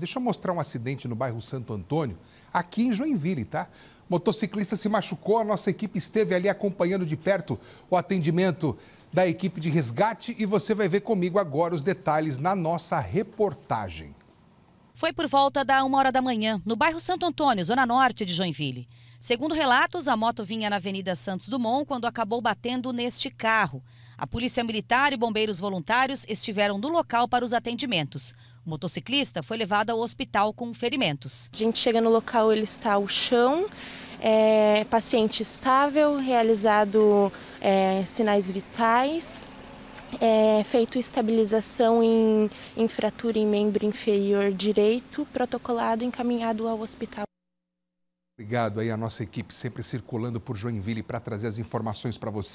Deixa eu mostrar um acidente no bairro Santo Antônio, aqui em Joinville, tá? Motociclista se machucou, a nossa equipe esteve ali acompanhando de perto o atendimento da equipe de resgate e você vai ver comigo agora os detalhes na nossa reportagem. Foi por volta da uma hora da manhã, no bairro Santo Antônio, zona norte de Joinville. Segundo relatos, a moto vinha na Avenida Santos Dumont quando acabou batendo neste carro. A Polícia Militar e bombeiros voluntários estiveram no local para os atendimentos. O motociclista foi levado ao hospital com ferimentos. A gente chega no local, ele está ao chão, é, paciente estável, realizado é, sinais vitais, é, feito estabilização em, em fratura em membro inferior direito, protocolado encaminhado ao hospital. Obrigado aí a nossa equipe sempre circulando por Joinville para trazer as informações para você.